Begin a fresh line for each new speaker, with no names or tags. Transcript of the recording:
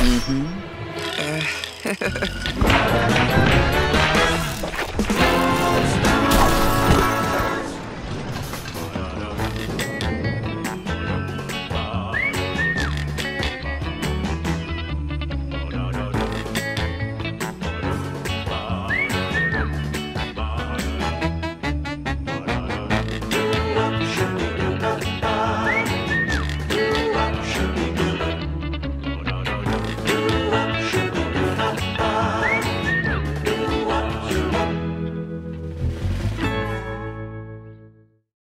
Mm-hmm. Uh,